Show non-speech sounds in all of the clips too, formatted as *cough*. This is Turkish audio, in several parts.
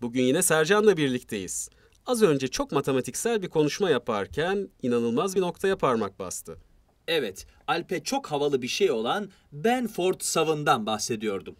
Bugün yine Sercan'la birlikteyiz. Az önce çok matematiksel bir konuşma yaparken inanılmaz bir noktaya parmak bastı. Evet, Alp'e çok havalı bir şey olan Benford savından bahsediyordum.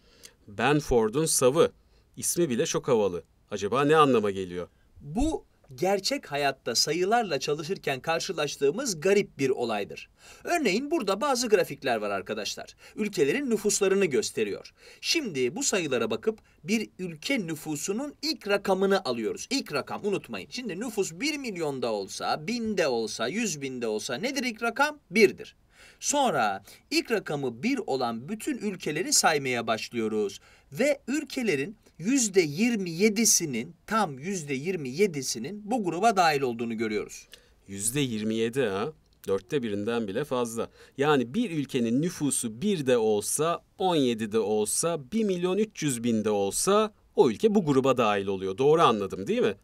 Benford'un savı. İsmi bile çok havalı. Acaba ne anlama geliyor? Bu gerçek hayatta sayılarla çalışırken karşılaştığımız garip bir olaydır. Örneğin burada bazı grafikler var arkadaşlar. Ülkelerin nüfuslarını gösteriyor. Şimdi bu sayılara bakıp bir ülke nüfusunun ilk rakamını alıyoruz. İlk rakam unutmayın. Şimdi nüfus 1 milyonda olsa, binde olsa, yüz binde olsa nedir ilk rakam? Birdir. Sonra ilk rakamı bir olan bütün ülkeleri saymaya başlıyoruz. Ve ülkelerin yüzde yirmi yedisinin tam yüzde yirmi yedisinin bu gruba dahil olduğunu görüyoruz. Yüzde 27 ha. Dörtte birinden bile fazla. Yani bir ülkenin nüfusu bir de olsa, 17 de olsa, 1 milyon 300 bin de olsa o ülke bu gruba dahil oluyor. Doğru anladım değil mi?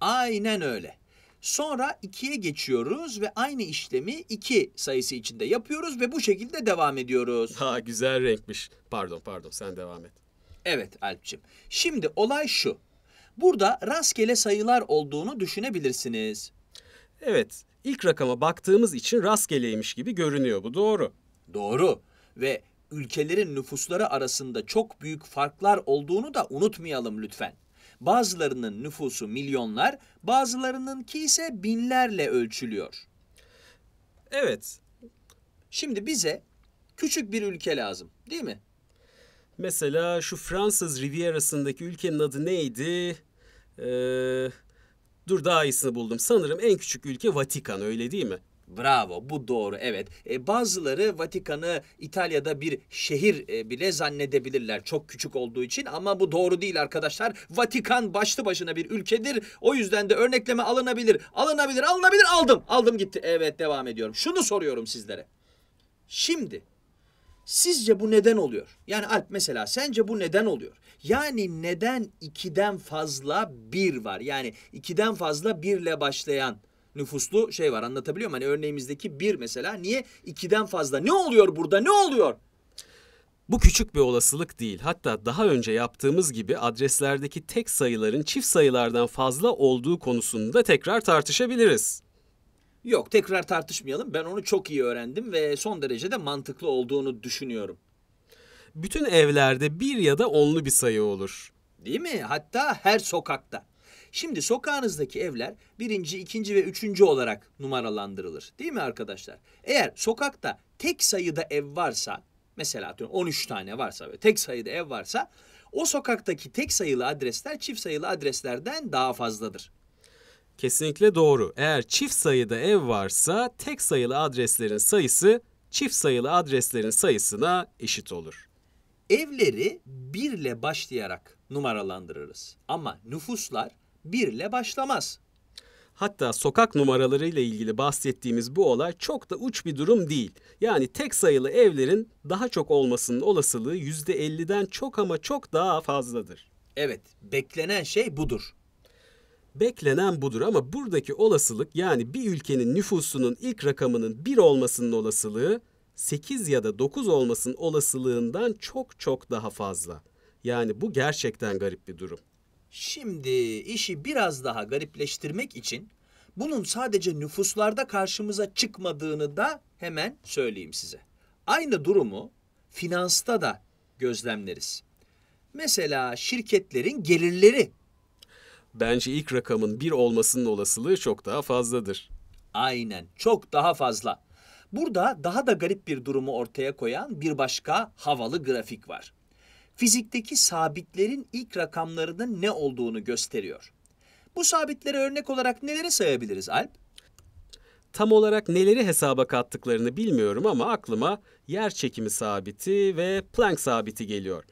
Aynen öyle. Sonra ikiye geçiyoruz ve aynı işlemi iki sayısı içinde yapıyoruz ve bu şekilde devam ediyoruz. Ha güzel renkmiş. Pardon pardon sen devam et. Evet Alpçim. Şimdi olay şu. Burada rastgele sayılar olduğunu düşünebilirsiniz. Evet ilk rakama baktığımız için rastgeleymiş gibi görünüyor bu doğru. Doğru. Ve ülkelerin nüfusları arasında çok büyük farklar olduğunu da unutmayalım lütfen. Bazılarının nüfusu milyonlar, bazılarınınki ise binlerle ölçülüyor. Evet Şimdi bize küçük bir ülke lazım, değil mi? mesela şu Fransız Riviera'sındaki ülkenin adı neydi? Ee, dur daha iyisini buldum. Sanırım en küçük ülke Vatikan öyle değil mi? Bravo, bu doğru. Evet. E, bazıları Vatikan'ı İtalya'da bir şehir e, bile zannedebilirler çok küçük olduğu için ama bu doğru değil arkadaşlar. Vatikan başlı başına bir ülkedir. O yüzden de örnekleme alınabilir. Alınabilir, alınabilir. Aldım. Aldım gitti. Evet, devam ediyorum. Şunu soruyorum sizlere. Şimdi sizce bu neden oluyor? Yani Alp mesela sence bu neden oluyor? Yani neden ikiden fazla bir var? Yani ikiden fazla birle başlayan nüfuslu şey var anlatabiliyor muyum? Hani örneğimizdeki bir mesela niye ikiden fazla? Ne oluyor burada? Ne oluyor? Bu küçük bir olasılık değil. Hatta daha önce yaptığımız gibi adreslerdeki tek sayıların çift sayılardan fazla olduğu konusunu da tekrar tartışabiliriz. Yok tekrar tartışmayalım. Ben onu çok iyi öğrendim ve son derece de mantıklı olduğunu düşünüyorum. Bütün evlerde bir ya da onlu bir sayı olur. Değil mi? Hatta her sokakta. Şimdi sokağınızdaki evler birinci, ikinci ve üçüncü olarak numaralandırılır. Değil mi arkadaşlar? Eğer sokakta tek sayıda ev varsa, mesela atıyorum 13 tane varsa ve tek sayıda ev varsa, o sokaktaki tek sayılı adresler çift sayılı adreslerden daha fazladır. Kesinlikle doğru. Eğer çift sayıda ev varsa tek sayılı adreslerin sayısı çift sayılı adreslerin sayısına eşit olur. Evleri birle başlayarak numaralandırırız. Ama nüfuslar birle başlamaz. Hatta sokak numaraları ile ilgili bahsettiğimiz bu olay çok da uç bir durum değil. Yani tek sayılı evlerin daha çok olmasının olasılığı %50'den çok ama çok daha fazladır. Evet, beklenen şey budur. Beklenen budur ama buradaki olasılık yani bir ülkenin nüfusunun ilk rakamının 1 olmasının olasılığı 8 ya da 9 olmasının olasılığından çok çok daha fazla. Yani bu gerçekten garip bir durum. Şimdi işi biraz daha garipleştirmek için bunun sadece nüfuslarda karşımıza çıkmadığını da hemen söyleyeyim size. Aynı durumu finansta da gözlemleriz. Mesela şirketlerin gelirleri Bence ilk rakamın 1 olmasının olasılığı çok daha fazladır. Aynen, çok daha fazla. Burada daha da garip bir durumu ortaya koyan bir başka havalı grafik var. Fizikteki sabitlerin ilk rakamlarının ne olduğunu gösteriyor. Bu sabitlere örnek olarak neleri sayabiliriz Alp? Tam olarak neleri hesaba kattıklarını bilmiyorum ama aklıma yer çekimi sabiti ve Planck sabiti geliyor.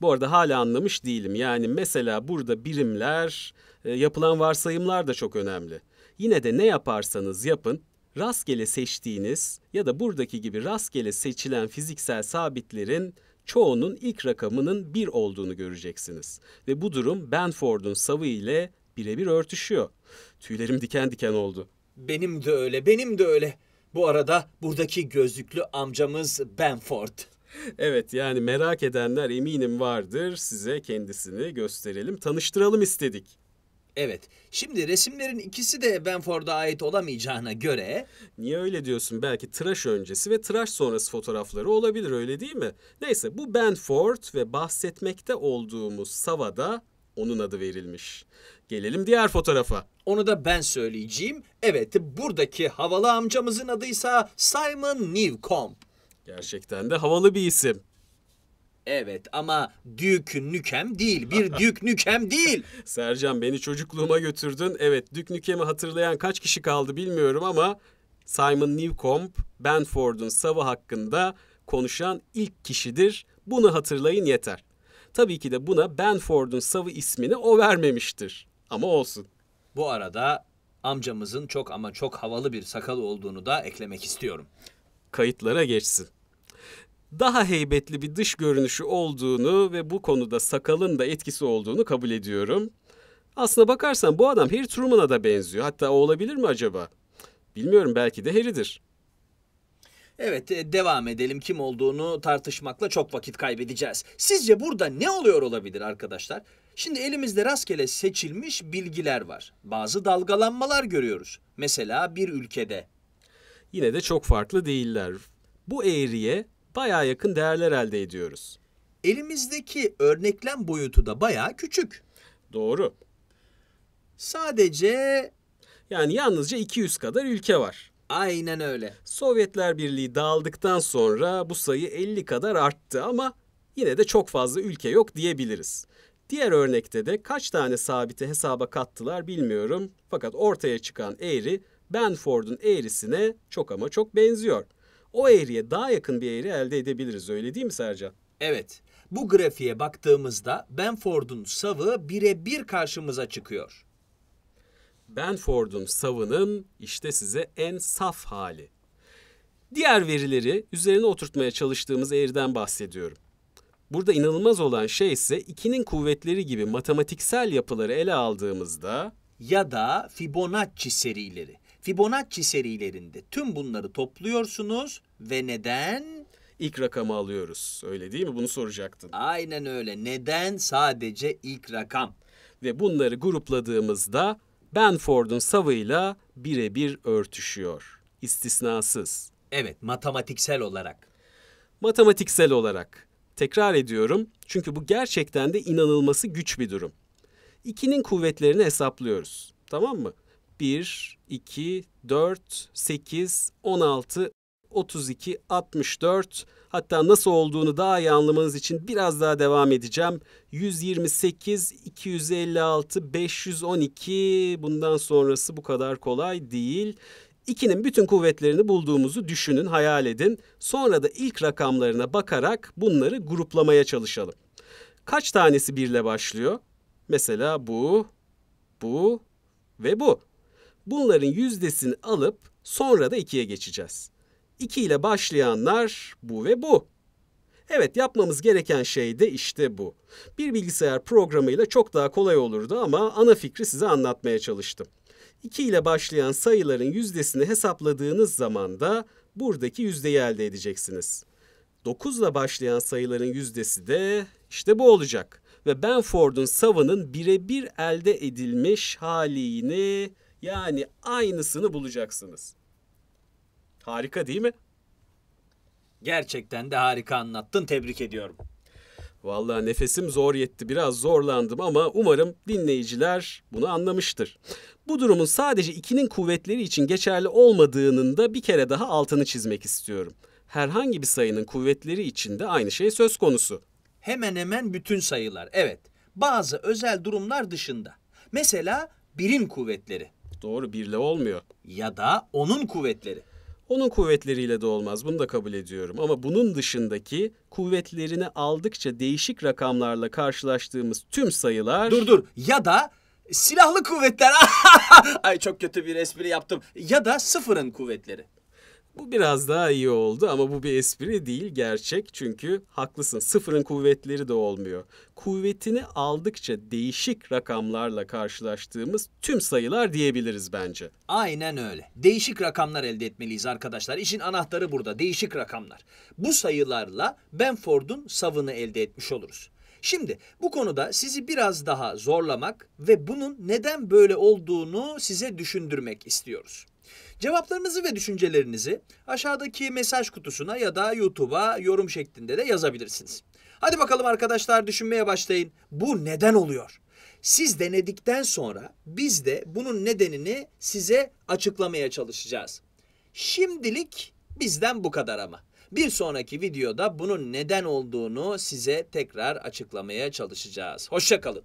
Bu arada hala anlamış değilim. Yani mesela burada birimler, e, yapılan varsayımlar da çok önemli. Yine de ne yaparsanız yapın, rastgele seçtiğiniz ya da buradaki gibi rastgele seçilen fiziksel sabitlerin çoğunun ilk rakamının 1 olduğunu göreceksiniz. Ve bu durum Benford'un savı ile birebir örtüşüyor. Tüylerim diken diken oldu. Benim de öyle, benim de öyle. Bu arada buradaki gözlüklü amcamız Benford. Evet yani merak edenler eminim vardır. Size kendisini gösterelim, tanıştıralım istedik. Evet. Şimdi resimlerin ikisi de Benford'a ait olamayacağına göre Niye öyle diyorsun? Belki tıraş öncesi ve tıraş sonrası fotoğrafları olabilir öyle değil mi? Neyse bu Benford ve bahsetmekte olduğumuz Sava'da onun adı verilmiş. Gelelim diğer fotoğrafa. onu da ben söyleyeceğim. Evet, buradaki havalı amcamızın adıysa Simon Newcomb. Gerçekten de havalı bir isim. Evet ama Duke Nukem değil. Bir *laughs* Duke Nukem değil. Sercan beni çocukluğuma götürdün. Evet Duke Nukem'i hatırlayan kaç kişi kaldı bilmiyorum ama Simon Newcomb, Benford'un savı hakkında konuşan ilk kişidir. Bunu hatırlayın yeter. Tabii ki de buna Benford'un savı ismini o vermemiştir. Ama olsun. Bu arada amcamızın çok ama çok havalı bir sakalı olduğunu da eklemek istiyorum. Kayıtlara geçsin. Daha heybetli bir dış görünüşü olduğunu ve bu konuda sakalın da etkisi olduğunu kabul ediyorum. Aslına bakarsan bu adam Harry Truman'a da benziyor. Hatta o olabilir mi acaba? Bilmiyorum belki de Harry'dir. Evet, e, devam edelim. Kim olduğunu tartışmakla çok vakit kaybedeceğiz. Sizce burada ne oluyor olabilir arkadaşlar? Şimdi elimizde rastgele seçilmiş bilgiler var. Bazı dalgalanmalar görüyoruz. Mesela bir ülkede. Yine de çok farklı değiller. Bu eğriye bayağı yakın değerler elde ediyoruz. Elimizdeki örneklem boyutu da bayağı küçük. Doğru. Sadece Yani yalnızca 200 kadar ülke var. aynen öyle. Sovyetler Birliği dağıldıktan sonra bu sayı 50 kadar arttı ama yine de çok fazla ülke yok diyebiliriz. Diğer örnekte de kaç tane sabiti hesaba kattılar bilmiyorum. Fakat ortaya çıkan eğri Benford'un eğrisine çok ama çok benziyor. O eğriye daha yakın bir eğri elde edebiliriz öyle değil mi Sercan? Evet. Bu grafiğe baktığımızda Benford'un savı birebir karşımıza çıkıyor. Benford'un savının işte size en saf hali. Diğer verileri üzerine oturtmaya çalıştığımız eğriden bahsediyorum. Burada inanılmaz olan şey ise ikinin kuvvetleri gibi matematiksel yapıları ele aldığımızda ya da Fibonacci serileri. Fibonacci serilerinde tüm bunları topluyorsunuz ve neden? ilk rakamı alıyoruz. Öyle değil mi? Bunu soracaktın. Aynen öyle. Neden sadece ilk rakam? Ve bunları grupladığımızda Benford'un savıyla birebir örtüşüyor. İstisnasız. Evet, matematiksel olarak. Matematiksel olarak. Tekrar ediyorum çünkü bu gerçekten de inanılması güç bir durum. 2'nin kuvvetlerini hesaplıyoruz. Tamam mı? 1, 2, 4, 8, 16, 32, 64 hatta nasıl olduğunu daha iyi anlamanız için biraz daha devam edeceğim. 128, 256, 512 bundan sonrası bu kadar kolay değil. 2'nin bütün kuvvetlerini bulduğumuzu düşünün, hayal edin. Sonra da ilk rakamlarına bakarak bunları gruplamaya çalışalım. Kaç tanesi birle başlıyor? Mesela bu, bu ve bu. Bunların yüzdesini alıp sonra da 2'ye geçeceğiz. 2 ile başlayanlar bu ve bu. Evet yapmamız gereken şey de işte bu. Bir bilgisayar programıyla çok daha kolay olurdu ama ana fikri size anlatmaya çalıştım. 2 ile başlayan sayıların yüzdesini hesapladığınız zaman da buradaki yüzdeyi elde edeceksiniz. 9 ile başlayan sayıların yüzdesi de işte bu olacak. Ve Benford'un savının birebir elde edilmiş halini yani aynısını bulacaksınız. Harika değil mi? Gerçekten de harika anlattın. Tebrik ediyorum. Vallahi nefesim zor yetti. Biraz zorlandım ama umarım dinleyiciler bunu anlamıştır. Bu durumun sadece ikinin kuvvetleri için geçerli olmadığının da bir kere daha altını çizmek istiyorum. Herhangi bir sayının kuvvetleri için de aynı şey söz konusu. Hemen hemen bütün sayılar. Evet. Bazı özel durumlar dışında. Mesela birin kuvvetleri Doğru birle olmuyor. ya da onun kuvvetleri. Onun kuvvetleriyle de olmaz. Bunu da kabul ediyorum. Ama bunun dışındaki kuvvetlerini aldıkça değişik rakamlarla karşılaştığımız tüm sayılar... Dur dur. Ya da silahlı kuvvetler. *laughs* Ay çok kötü bir espri yaptım. Ya da sıfırın kuvvetleri. Bu biraz daha iyi oldu ama bu bir espri değil gerçek çünkü haklısın sıfırın kuvvetleri de olmuyor. Kuvvetini aldıkça değişik rakamlarla karşılaştığımız tüm sayılar diyebiliriz bence. Aynen öyle. Değişik rakamlar elde etmeliyiz arkadaşlar. İşin anahtarı burada. Değişik rakamlar. Bu sayılarla Benford'un savını elde etmiş oluruz. Şimdi bu konuda sizi biraz daha zorlamak ve bunun neden böyle olduğunu size düşündürmek istiyoruz. Cevaplarınızı ve düşüncelerinizi aşağıdaki mesaj kutusuna ya da YouTube'a yorum şeklinde de yazabilirsiniz. Hadi bakalım arkadaşlar düşünmeye başlayın. Bu neden oluyor? Siz denedikten sonra biz de bunun nedenini size açıklamaya çalışacağız. Şimdilik bizden bu kadar ama. Bir sonraki videoda bunun neden olduğunu size tekrar açıklamaya çalışacağız. Hoşçakalın.